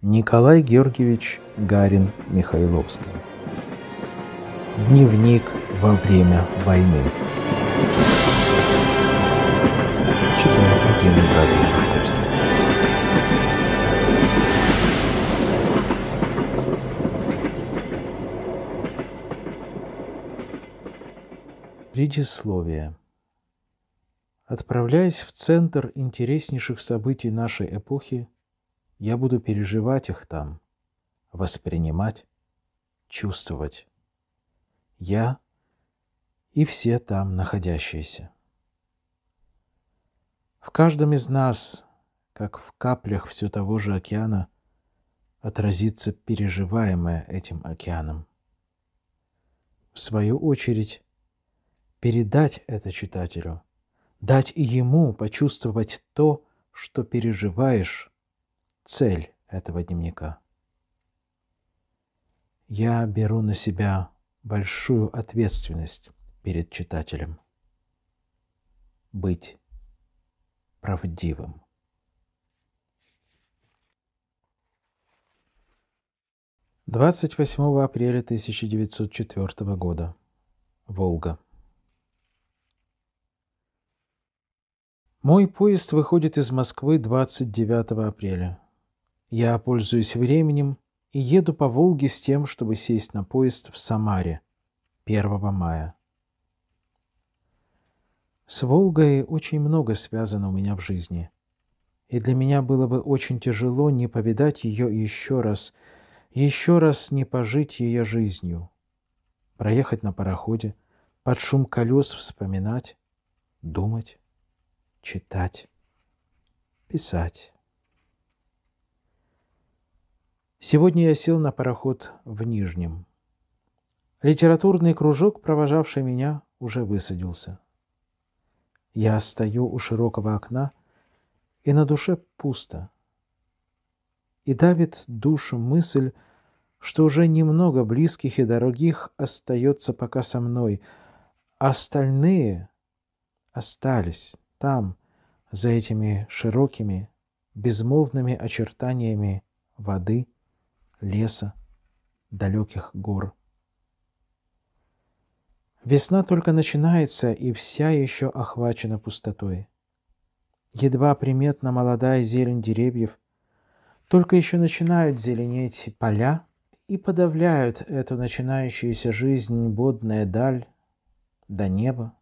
Николай Георгиевич Гарин Михайловский. Дневник во время войны. Читает Евгений Бразов-Пушковский. Предисловие. Отправляясь в центр интереснейших событий нашей эпохи, я буду переживать их там, воспринимать, чувствовать. Я и все там находящиеся. В каждом из нас, как в каплях все того же океана, отразится переживаемое этим океаном. В свою очередь, передать это читателю, дать ему почувствовать то, что переживаешь, цель этого дневника. Я беру на себя большую ответственность перед читателем. Быть правдивым. Двадцать восьмого апреля 1904 года. Волга. Мой поезд выходит из Москвы 29 апреля. Я пользуюсь временем и еду по Волге с тем, чтобы сесть на поезд в Самаре 1 мая. С Волгой очень много связано у меня в жизни, и для меня было бы очень тяжело не повидать ее еще раз, еще раз не пожить ее жизнью, проехать на пароходе, под шум колес вспоминать, думать, читать, писать. Сегодня я сел на пароход в Нижнем. Литературный кружок, провожавший меня, уже высадился. Я стою у широкого окна, и на душе пусто. И давит душу мысль, что уже немного близких и дорогих остается пока со мной, а остальные остались там, за этими широкими, безмолвными очертаниями воды — леса, далеких гор. Весна только начинается, и вся еще охвачена пустотой. Едва приметна молодая зелень деревьев, только еще начинают зеленеть поля и подавляют эту начинающуюся жизнь бодная даль, до неба,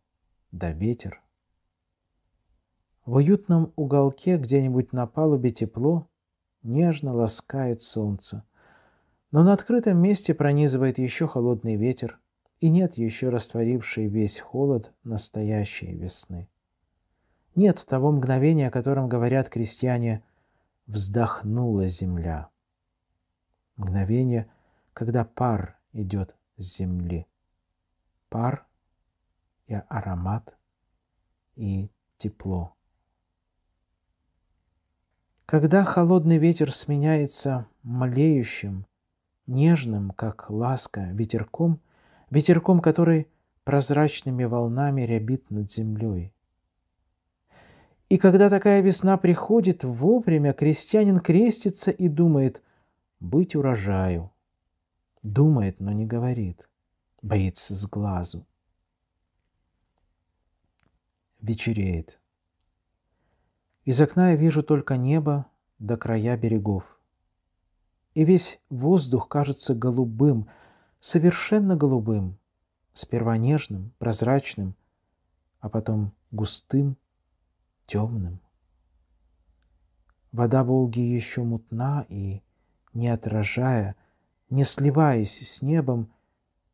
до ветер. В уютном уголке где-нибудь на палубе тепло, нежно ласкает солнце — но на открытом месте пронизывает еще холодный ветер, и нет еще растворившей весь холод настоящей весны. Нет того мгновения, о котором говорят крестьяне «вздохнула земля». Мгновение, когда пар идет с земли. Пар и аромат и тепло. Когда холодный ветер сменяется млеющим, нежным, как ласка, ветерком, ветерком, который прозрачными волнами рябит над землей. И когда такая весна приходит, вовремя крестьянин крестится и думает «быть урожаю». Думает, но не говорит, боится с глазу. Вечереет. Из окна я вижу только небо до края берегов и весь воздух кажется голубым, совершенно голубым, сперва нежным, прозрачным, а потом густым, темным. Вода Волги еще мутна и, не отражая, не сливаясь с небом,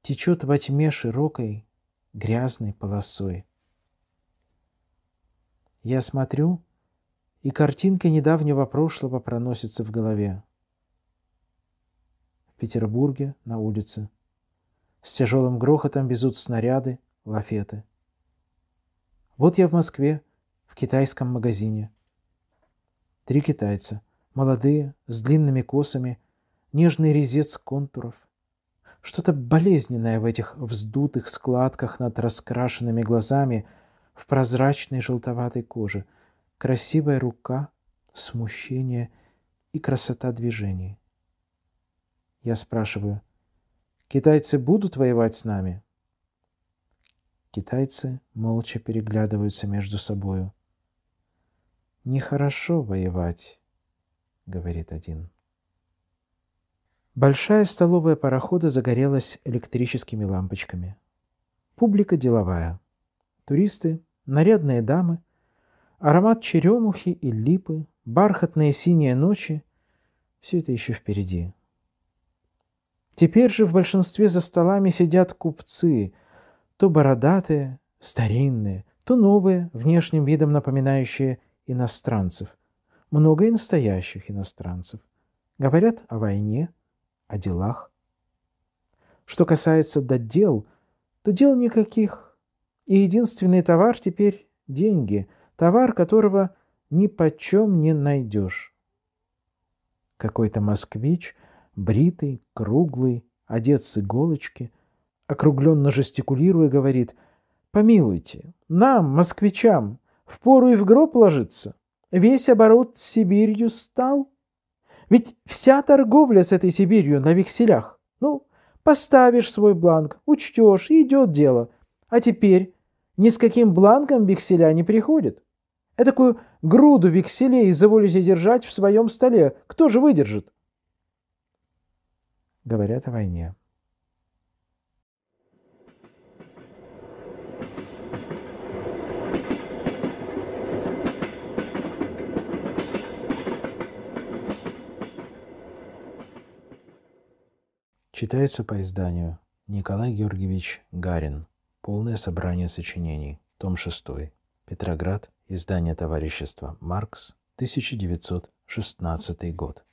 течет во тьме широкой, грязной полосой. Я смотрю, и картинка недавнего прошлого проносится в голове. Петербурге на улице. С тяжелым грохотом везут снаряды, лафеты. Вот я в Москве, в китайском магазине. Три китайца, молодые, с длинными косами, нежный резец контуров. Что-то болезненное в этих вздутых складках над раскрашенными глазами в прозрачной желтоватой коже. Красивая рука, смущение и красота движений. Я спрашиваю, китайцы будут воевать с нами? Китайцы молча переглядываются между собою. «Нехорошо воевать», — говорит один. Большая столовая парохода загорелась электрическими лампочками. Публика деловая. Туристы, нарядные дамы, аромат черемухи и липы, бархатные синие ночи — все это еще впереди. Теперь же в большинстве за столами сидят купцы, то бородатые, старинные, то новые, внешним видом напоминающие иностранцев. Много и настоящих иностранцев. Говорят о войне, о делах. Что касается до дел, то дел никаких. И единственный товар теперь – деньги, товар которого ни почем не найдешь. Какой-то москвич, бритый, круглый, одет с иголочки, округленно жестикулируя, говорит «Помилуйте, нам, москвичам, впору и в гроб ложиться. Весь оборот с Сибирью стал, ведь вся торговля с этой Сибирью на векселях. Ну, поставишь свой бланк, учтешь, и идет дело. А теперь ни с каким бланком векселя не приходит. Этакую груду векселей изволите держать в своем столе. Кто же выдержит? Говорят о войне. Читается по изданию Николай Георгиевич Гарин. Полное собрание сочинений. Том 6. Петроград. Издание товарищества Маркс. 1916 год.